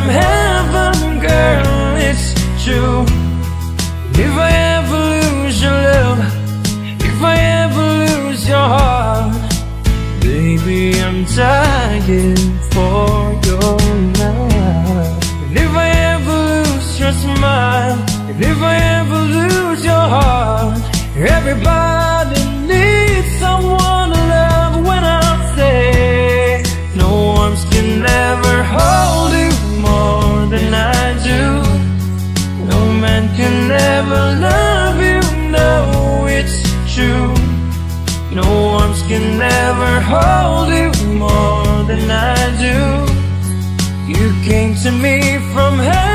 from heaven, girl, it's true. ever love you No, it's true. No arms can never hold you more than I do. You came to me from heaven.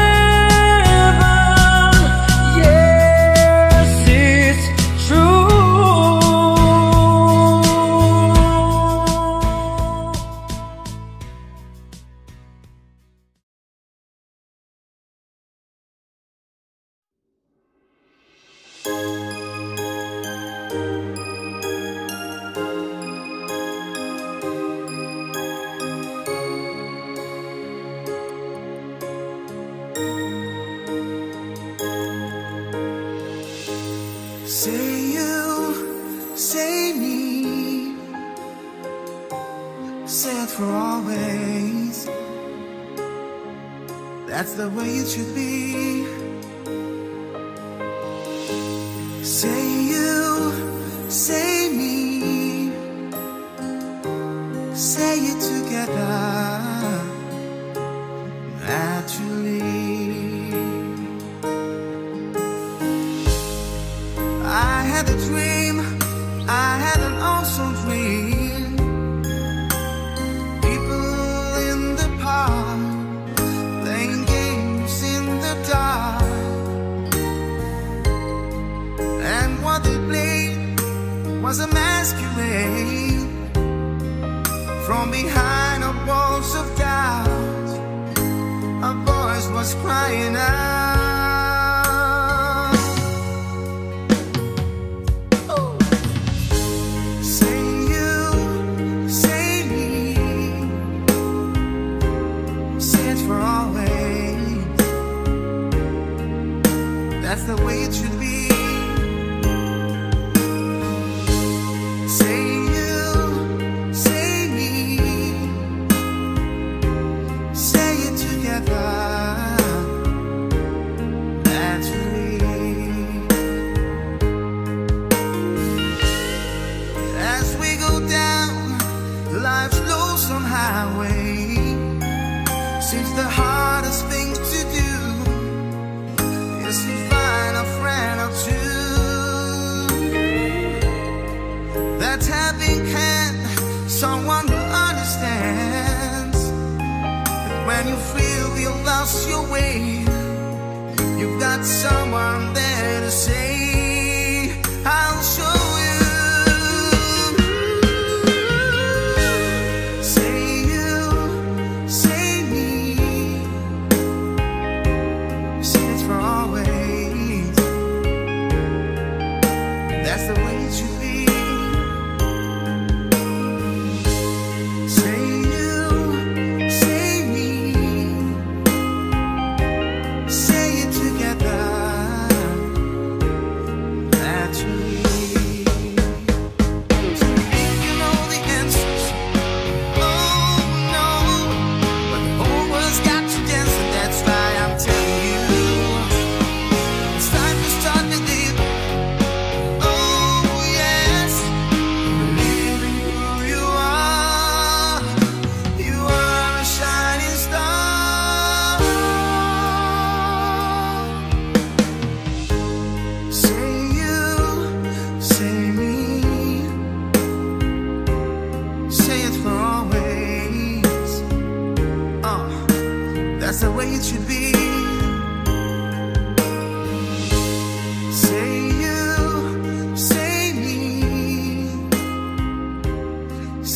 the way you should be. behind a walls of doubt. A voice was crying out.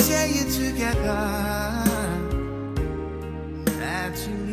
Say it together. Naturally.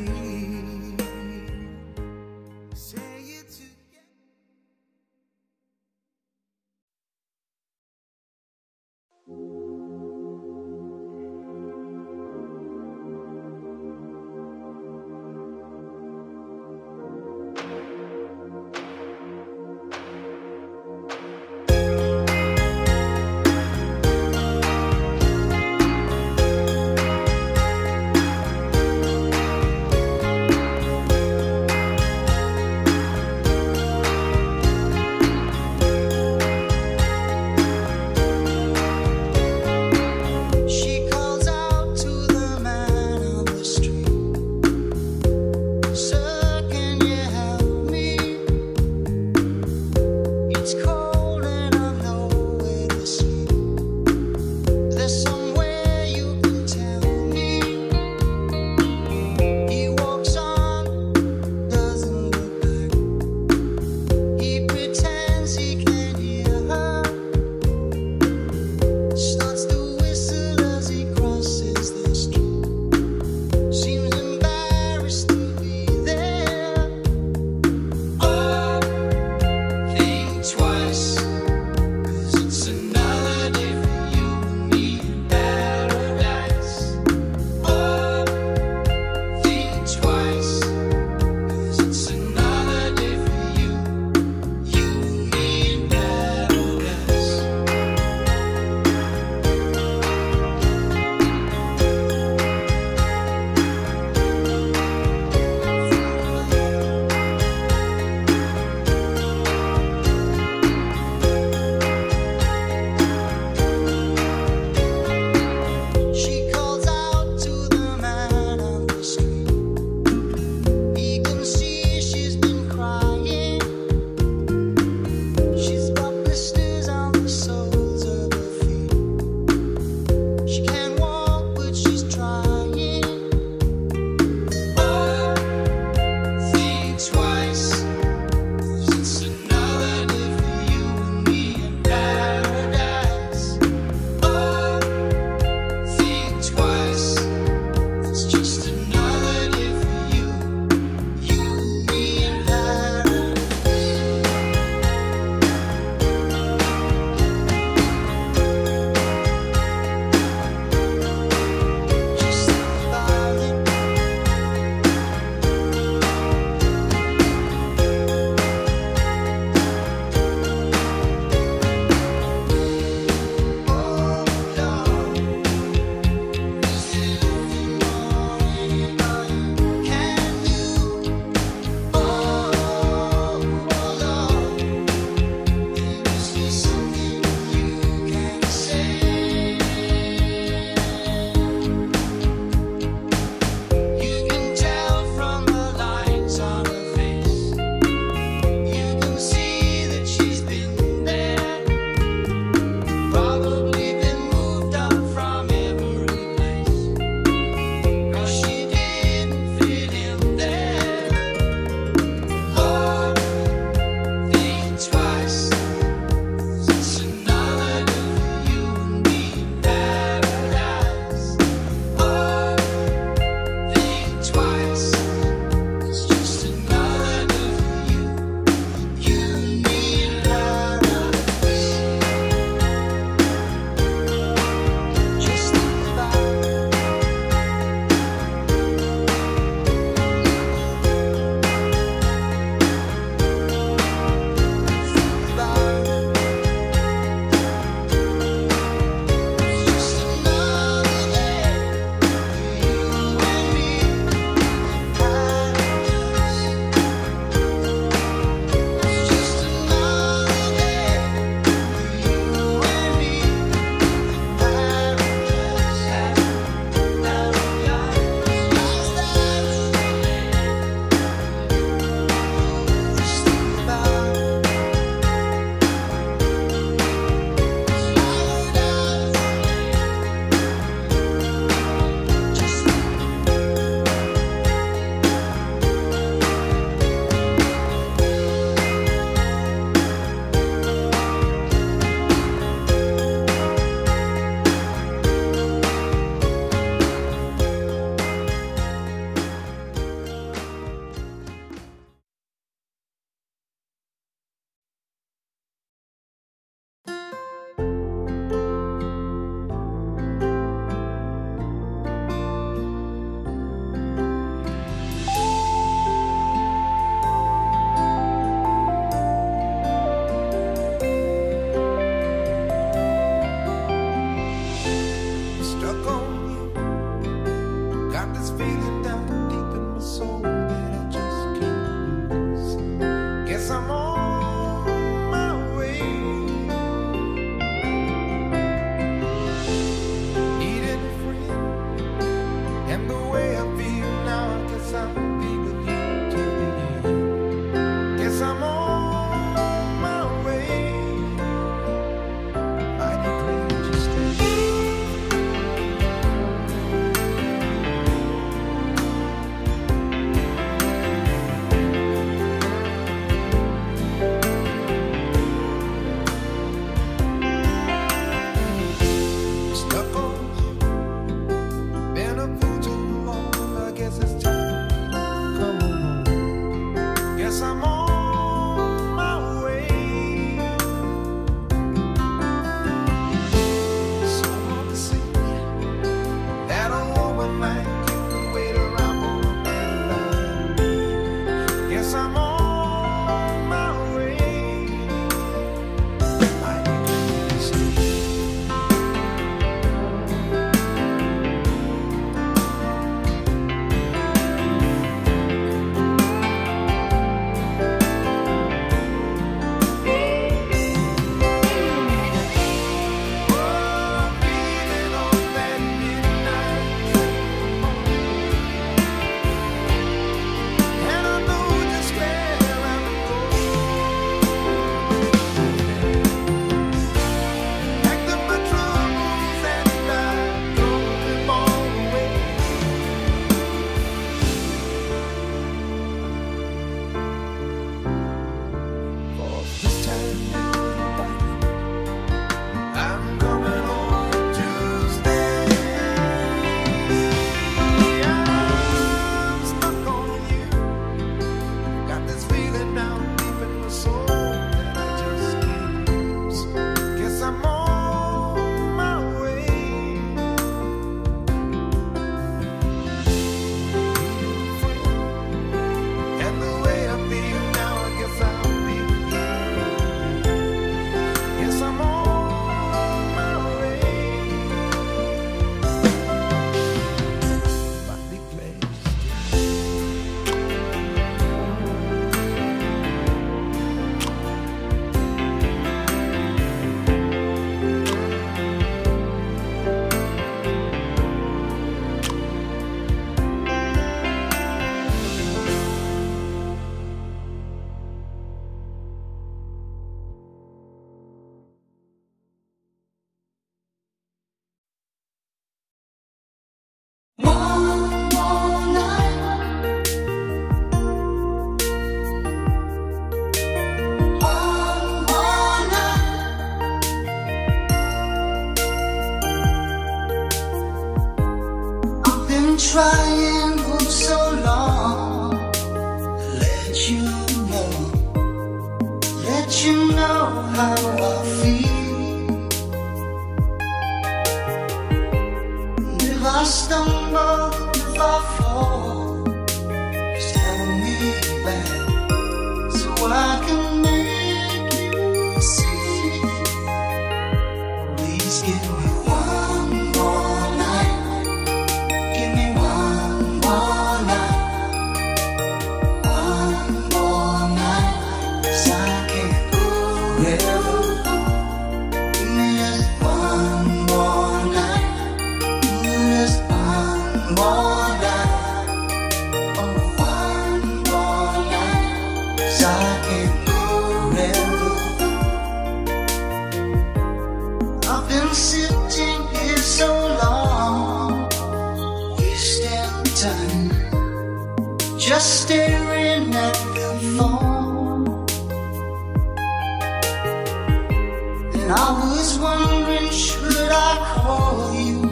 And I was wondering, should I call you?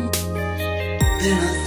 Then I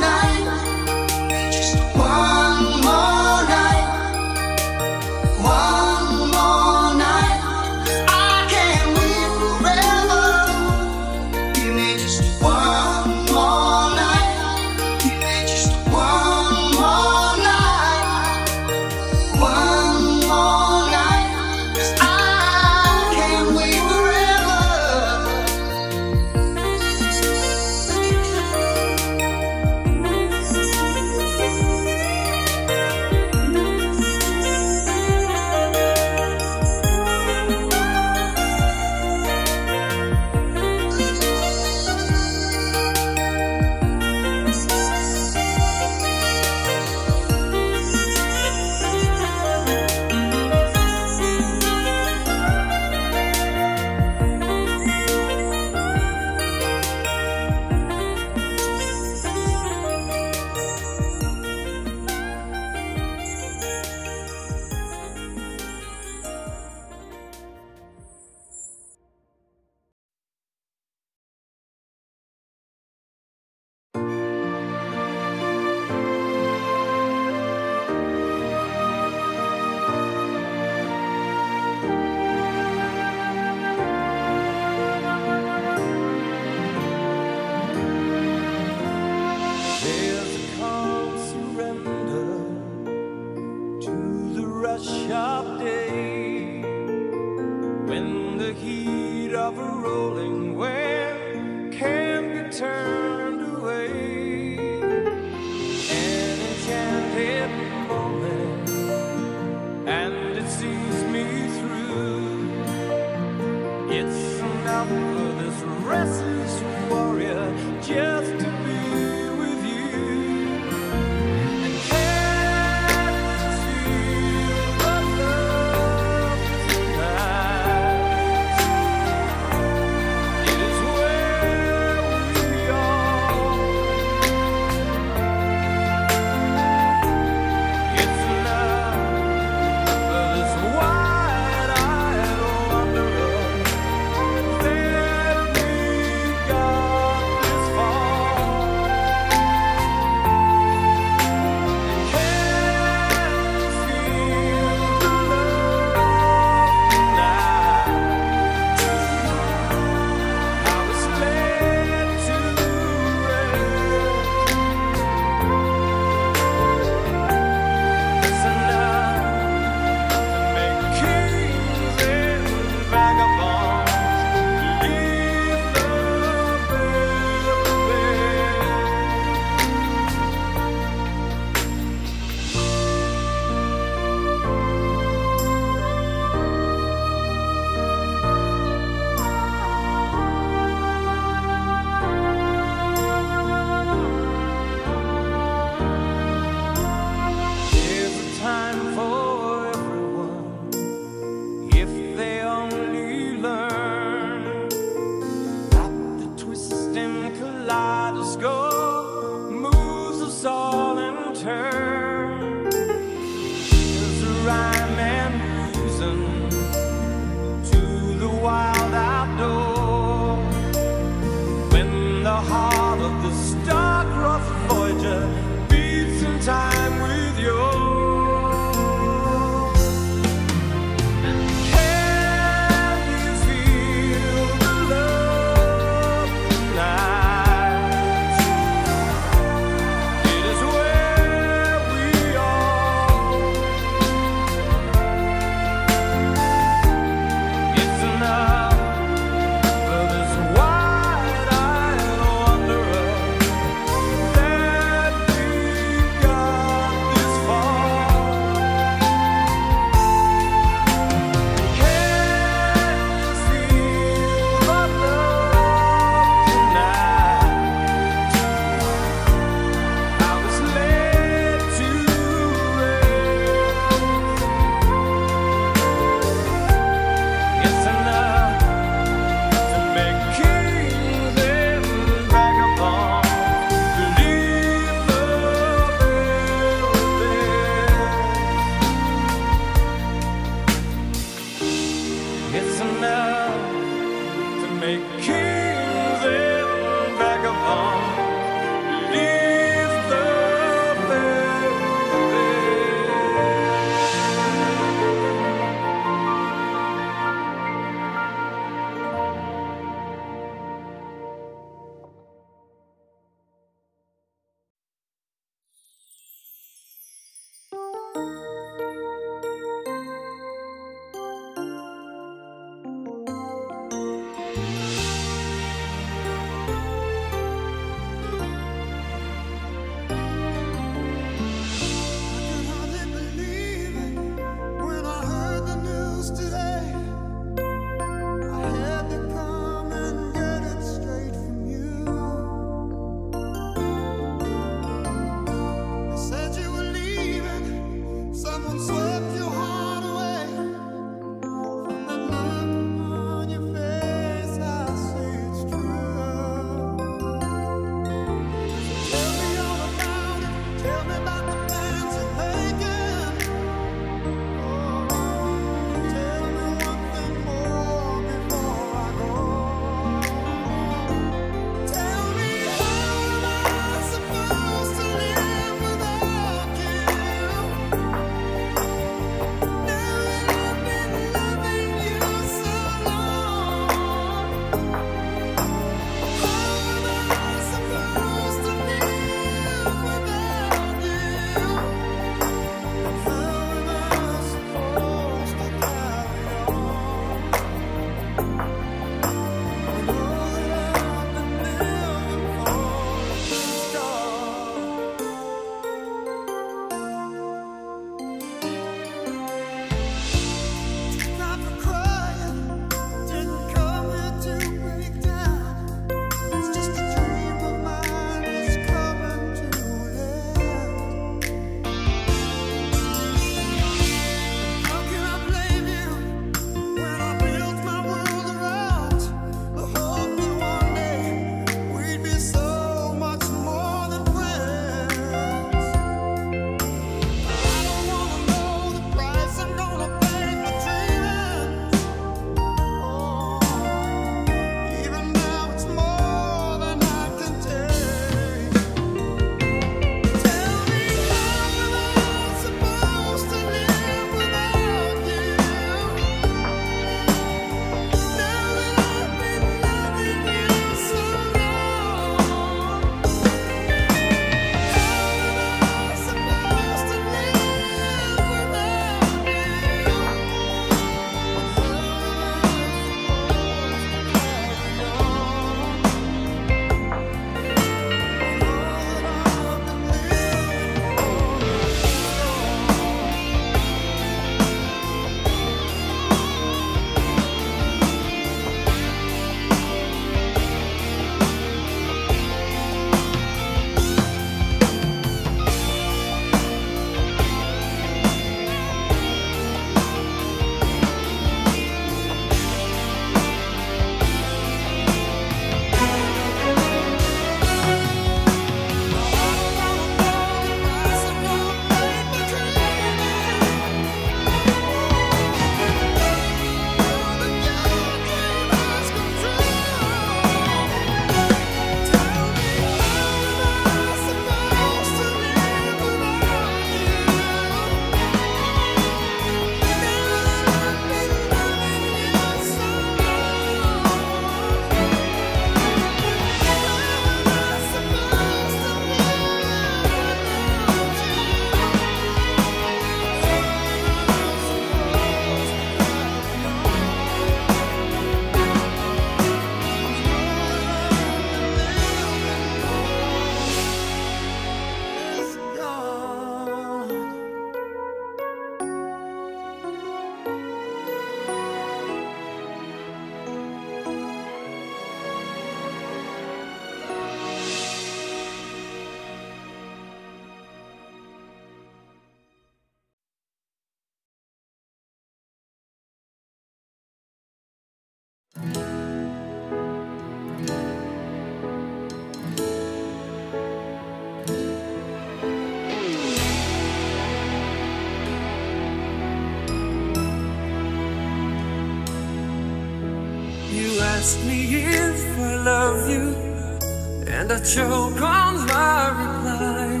And I choke on my reply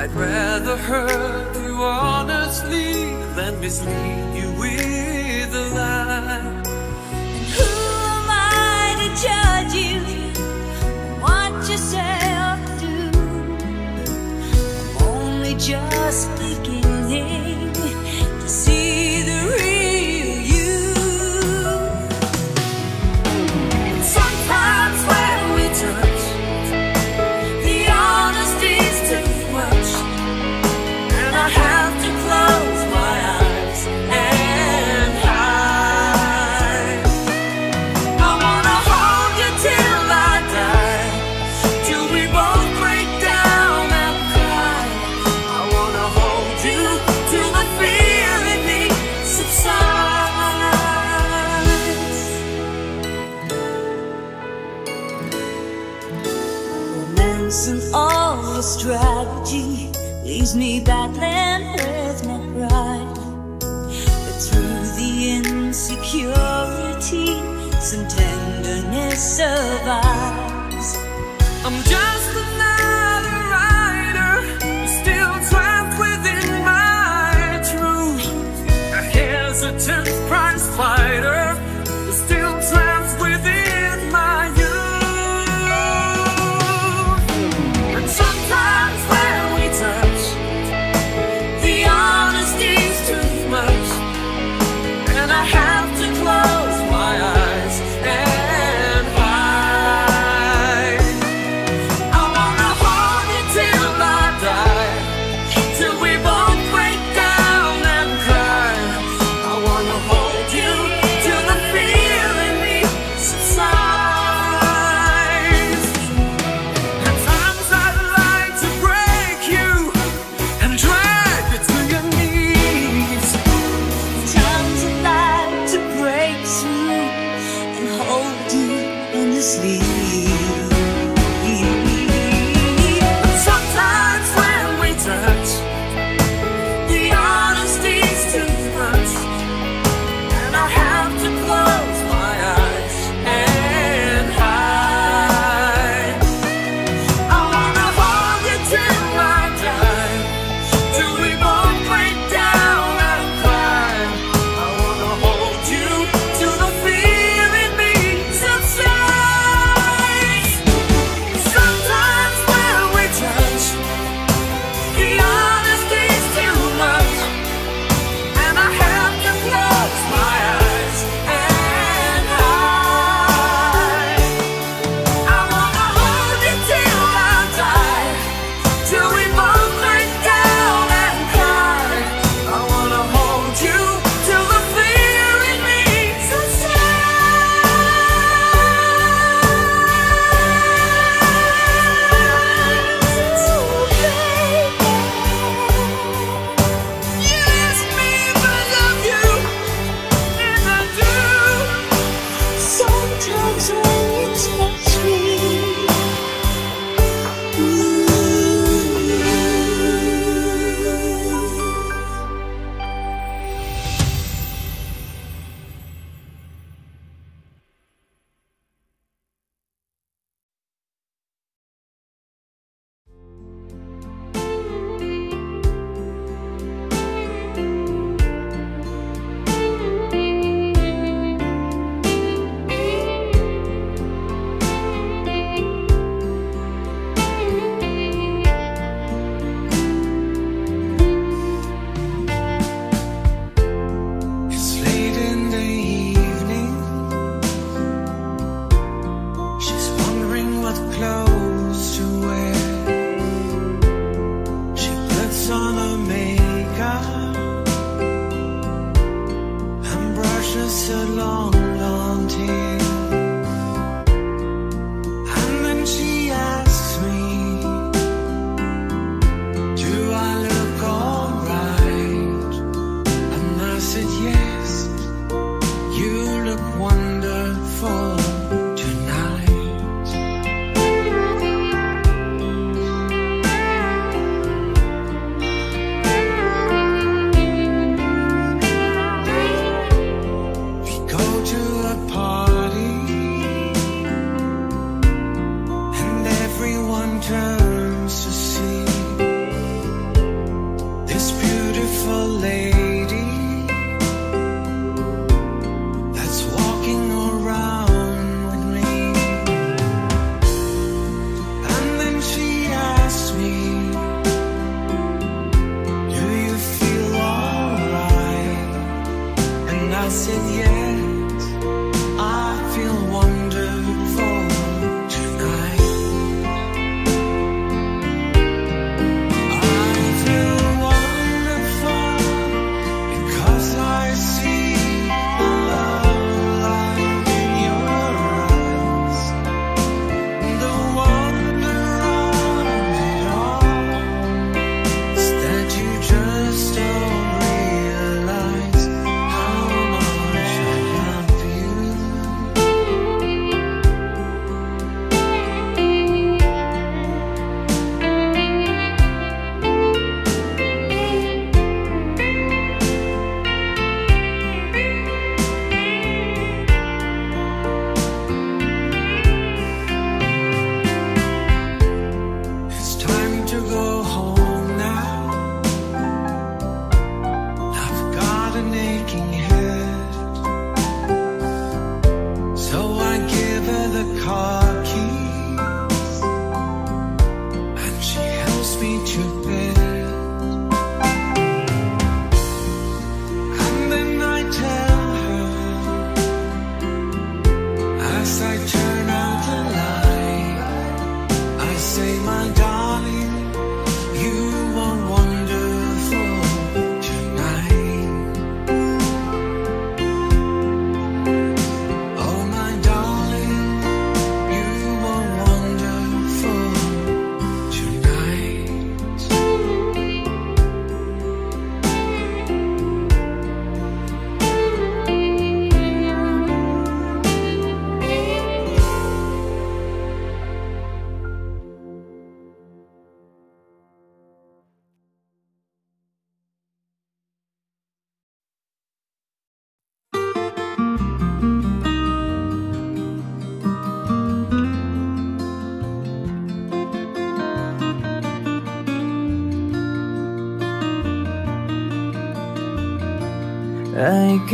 I'd rather hurt you honestly than mislead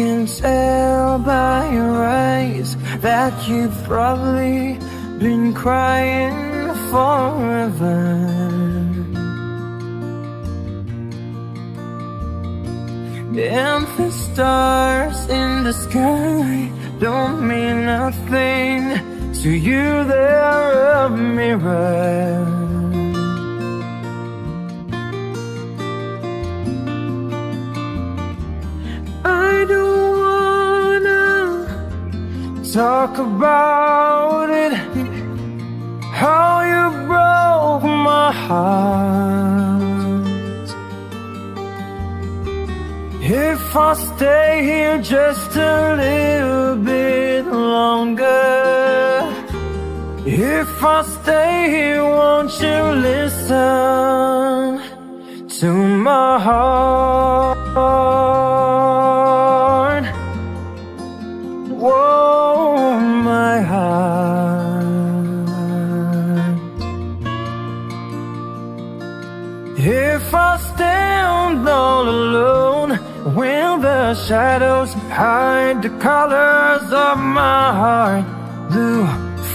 can tell by your eyes that you've probably been crying forever. And the stars in the sky don't mean nothing to you, they're a mirror. I don't talk about it. How you broke my heart. If I stay here just a little bit longer. If I stay here, won't you listen to my heart? Shadows hide the colors of my heart? Blue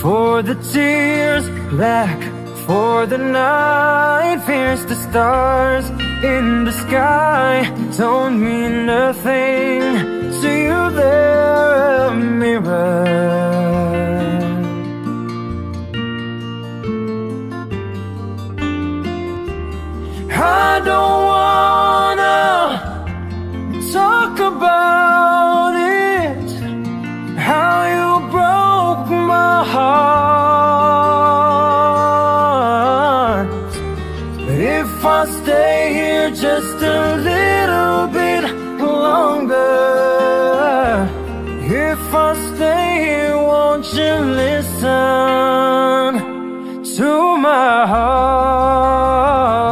for the tears, black for the night, fierce the stars in the sky don't mean nothing to you. They're a mirror. I don't I stay here, won't you listen to my heart?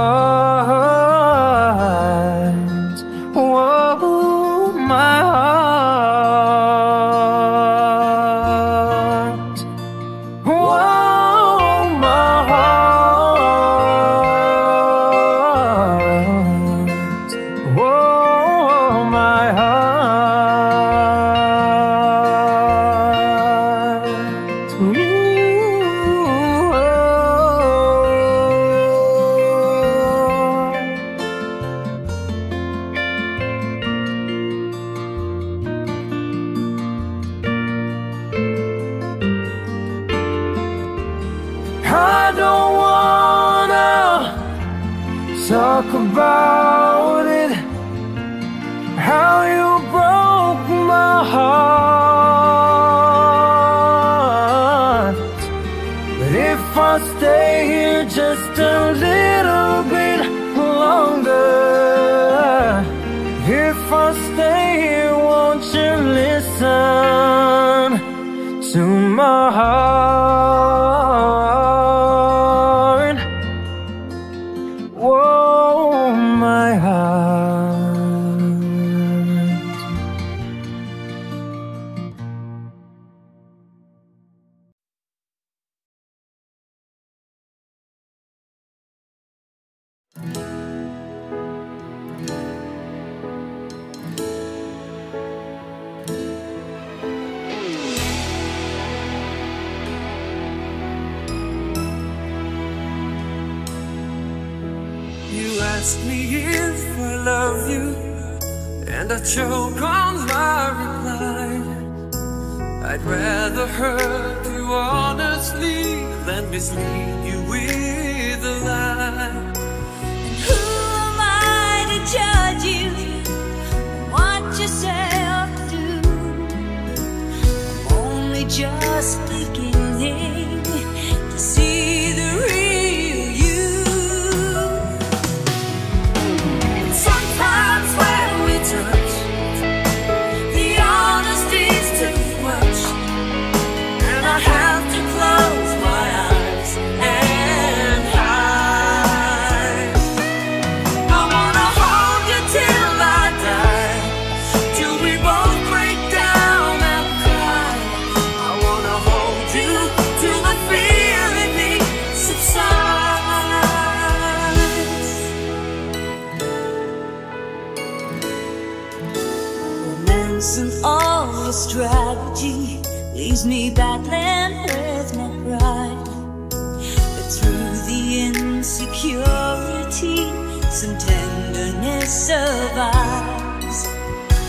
About it. How you broke my heart.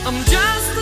I'm just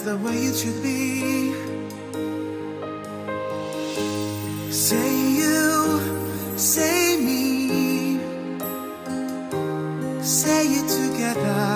that's the way it should be. Say you, say me. Say it together.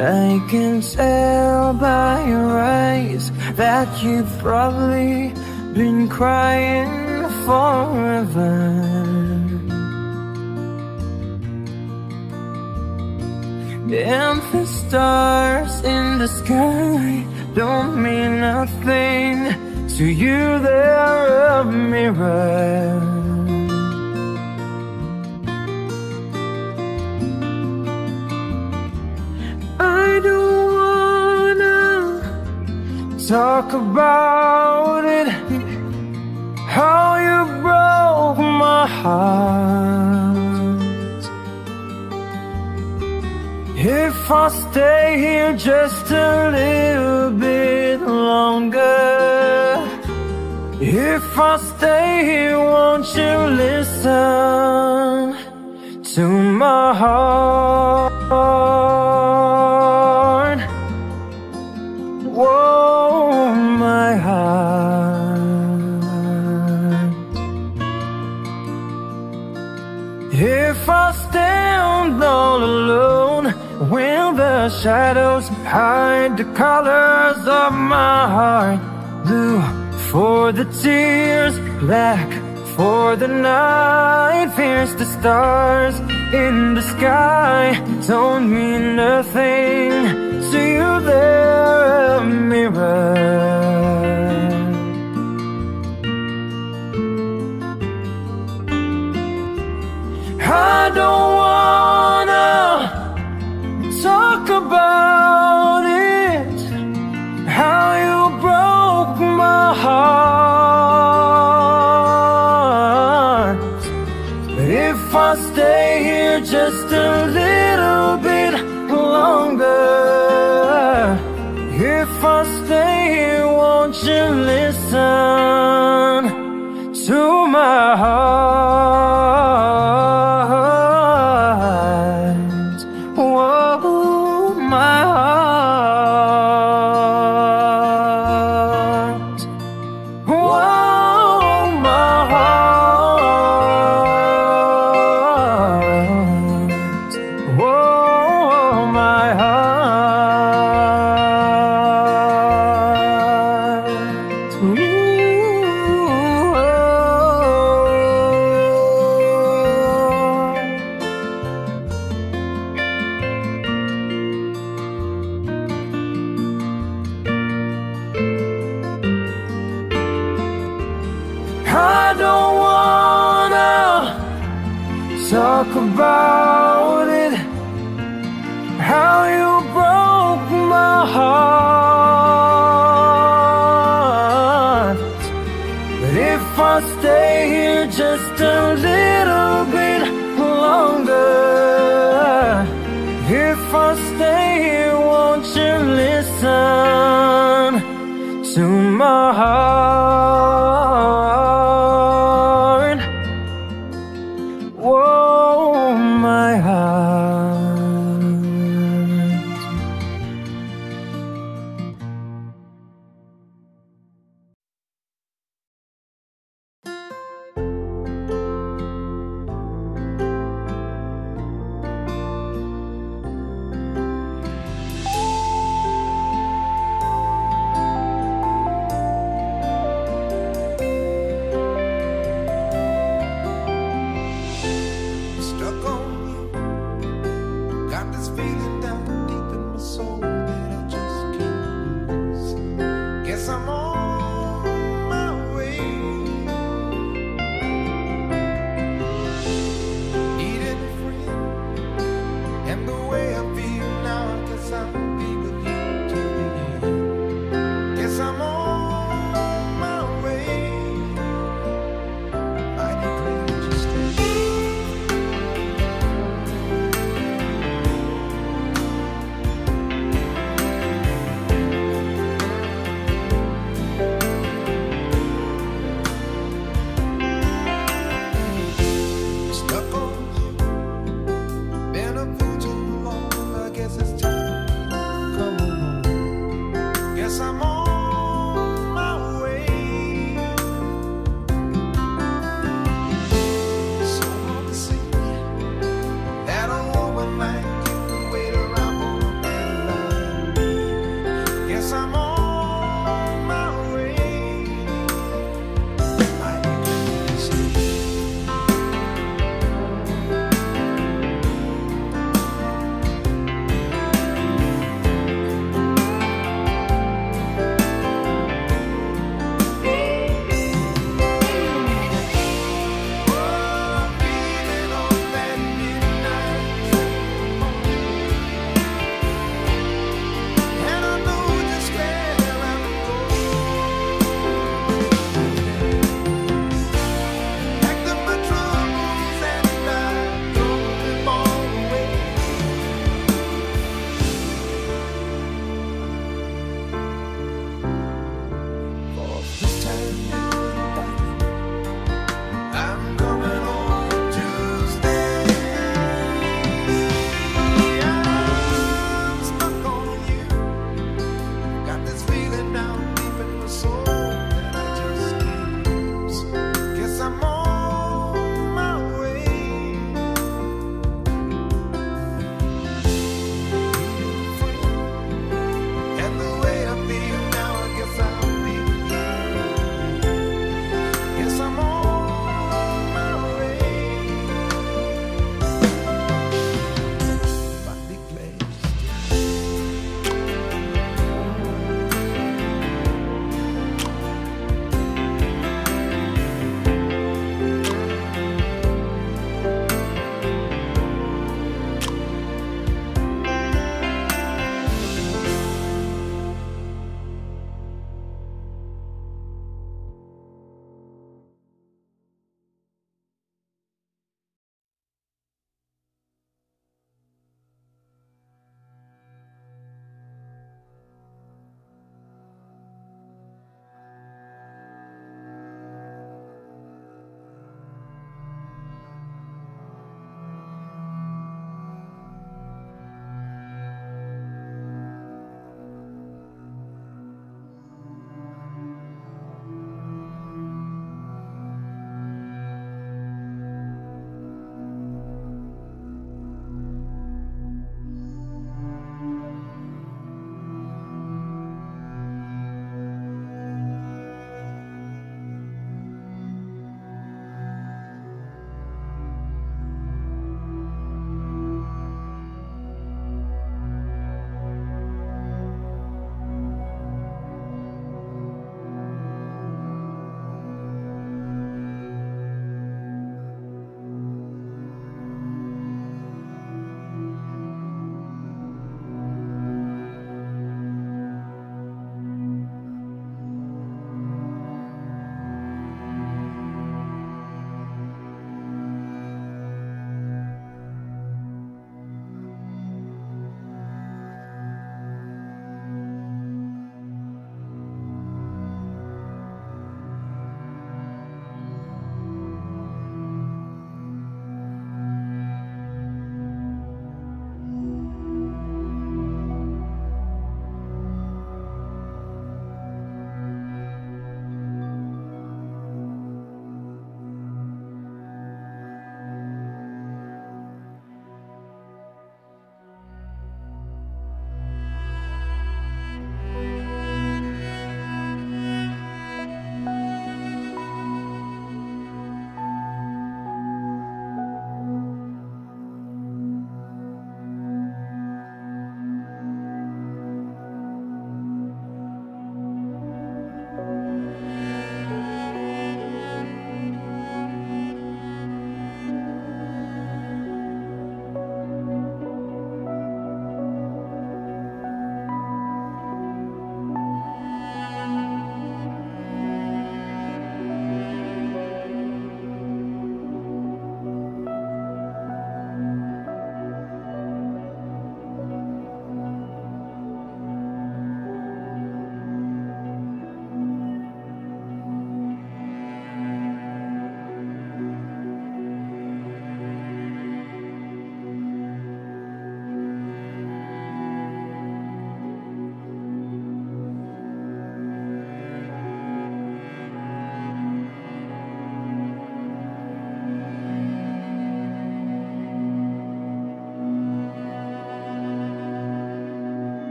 I can tell by your eyes that you've probably been crying forever. And the stars in the sky don't mean nothing to you, they're a mirror. I don't wanna talk about it. How you broke my heart. If I stay here just a little bit longer. If I stay here, won't you listen to my heart? Shadows hide the colors of my heart? Blue for the tears, black for the night, fierce the stars in the sky don't mean nothing to you. They're a mirror. I don't about it. How you broke my heart. If I stay here just a little bit longer, if I stay here, won't you listen to my heart?